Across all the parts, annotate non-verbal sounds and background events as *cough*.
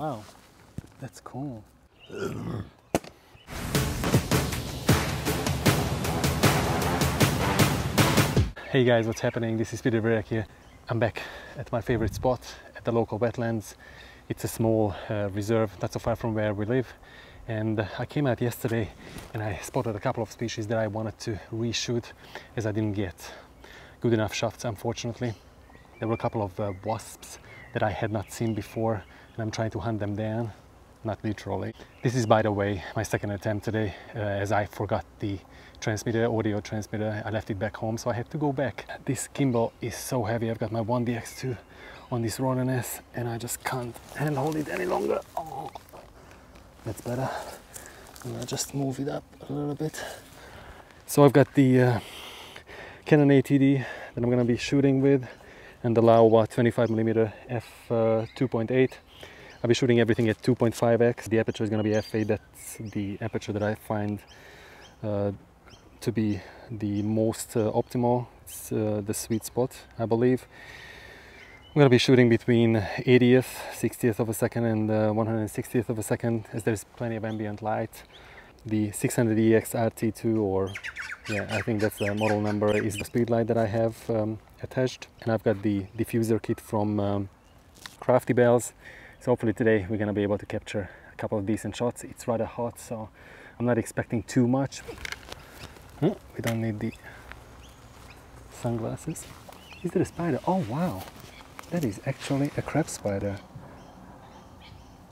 Wow, that's cool. Hey guys, what's happening? This is Peter Virag here. I'm back at my favorite spot at the local wetlands. It's a small uh, reserve not so far from where we live. And I came out yesterday and I spotted a couple of species that I wanted to reshoot as I didn't get good enough shots, unfortunately. There were a couple of uh, wasps that I had not seen before and I'm trying to hunt them down, not literally. This is, by the way, my second attempt today uh, as I forgot the transmitter, audio transmitter. I left it back home, so I had to go back. This gimbal is so heavy. I've got my 1DX2 on this Ronin-S and I just can't handhold it any longer. Oh, that's better. And I just move it up a little bit. So I've got the uh, Canon 80D that I'm gonna be shooting with and the Laowa 25mm f uh, 2.8. I'll be shooting everything at 2.5x. The aperture is gonna be f8. That's the aperture that I find uh, to be the most uh, optimal. It's uh, the sweet spot, I believe. I'm going to be shooting between 80th, 60th of a second and uh, 160th of a second as there's plenty of ambient light. The 600EX RT2 or yeah, I think that's the model number is the speed light that I have um, attached and I've got the diffuser kit from um, Crafty Bells. So hopefully today we're to be able to capture a couple of decent shots. It's rather hot so I'm not expecting too much we don't need the sunglasses. Is there a spider? Oh wow, that is actually a crab spider.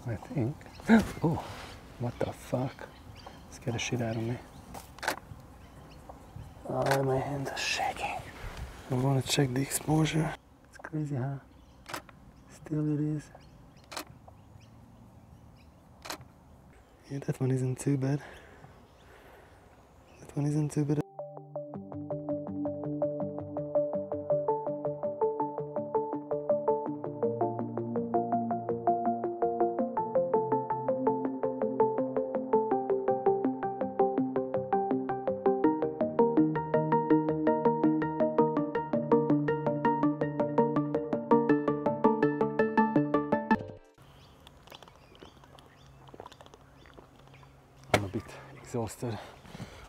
I think. *gasps* oh, what the fuck? Scared the shit out of me. Oh, my hands are shaking. I want to check the exposure. It's crazy, huh? Still it is. Yeah, that one isn't too bad That one isn't too bad. Exhausted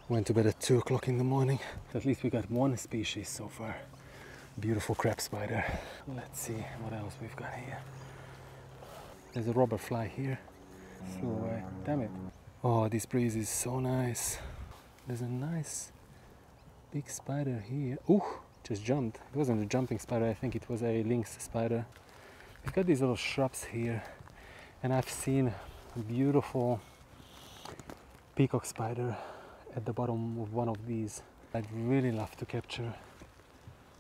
Went to bed at 2 o'clock in the morning. At least we got one species so far. Beautiful crab spider. Let's see what else we've got here. There's a robber fly here. Flew away. Uh, damn it. Oh, this breeze is so nice. There's a nice big spider here. Ooh, just jumped. It wasn't a jumping spider, I think it was a lynx spider. We've got these little shrubs here, and I've seen beautiful peacock spider at the bottom of one of these. I'd really love to capture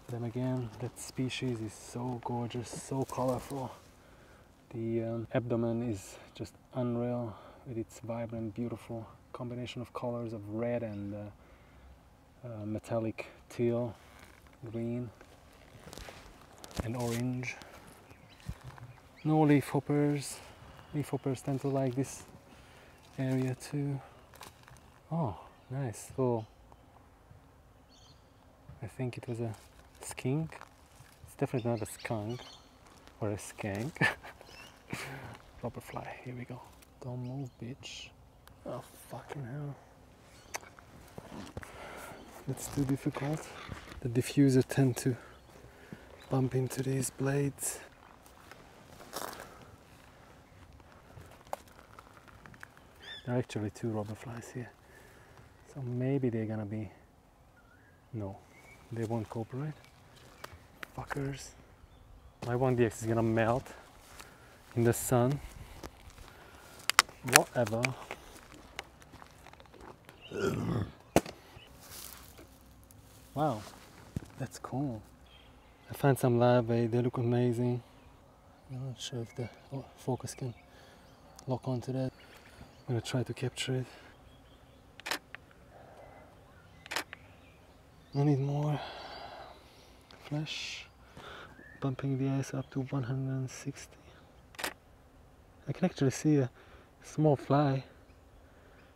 them again. That species is so gorgeous, so colorful. The um, abdomen is just unreal with its vibrant, beautiful combination of colors of red and uh, uh, metallic teal, green and orange. No leaf hoppers. Leaf hoppers tend to like this area too. Oh, Nice. So I think it was a skink. It's definitely not a skunk or a skank. Robber *laughs* fly. Here we go. Don't move, bitch. Oh fucking hell. It's too difficult. The diffuser tend to bump into these blades. There are actually two robber flies here. So maybe they're gonna be, no, they won't cooperate. Fuckers. My 1DX is gonna melt in the sun. Whatever. *coughs* wow, that's cool. I found some larvae, eh, they look amazing. I'm not sure if the focus can lock onto that. I'm gonna try to capture it. I need more flash bumping the ISO up to 160 I can actually see a small fly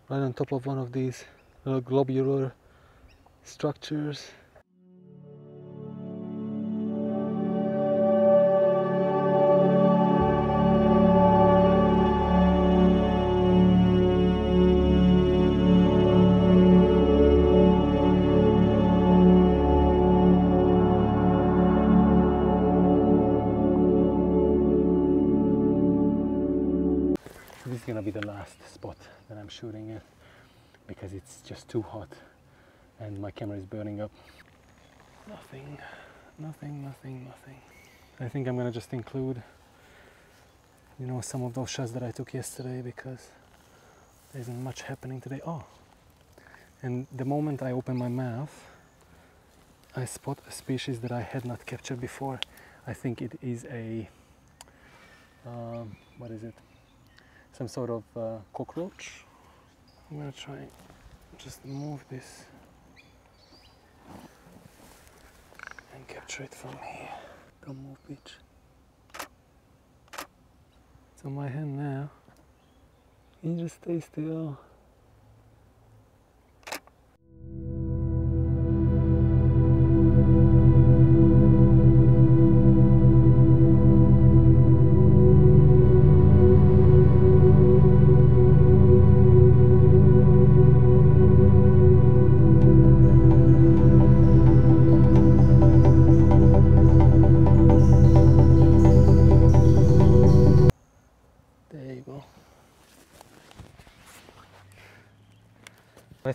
right on top of one of these little globular structures be the last spot that I'm shooting at because it's just too hot and my camera is burning up. Nothing, nothing, nothing, nothing. I think I'm gonna just include, you know, some of those shots that I took yesterday because there isn't much happening today. Oh, and the moment I open my mouth, I spot a species that I had not captured before. I think it is a, um, what is it? Some sort of uh, cockroach. I'm gonna try just move this and capture it from here. Don't move, bitch. It's on my hand now. You just stay still.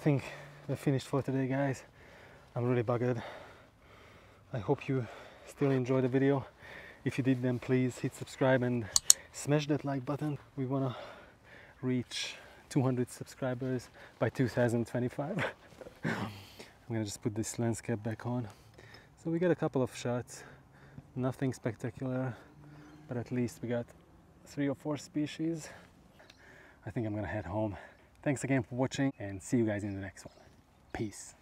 Think we're finished for today, guys. I'm really buggered. I hope you still enjoy the video. If you did, then please hit subscribe and smash that like button. We wanna reach 200 subscribers by 2025. *laughs* I'm gonna just put this landscape back on. So we got a couple of shots, nothing spectacular, but at least we got three or four species. I think I'm gonna head home. Thanks again for watching and see you guys in the next one. Peace.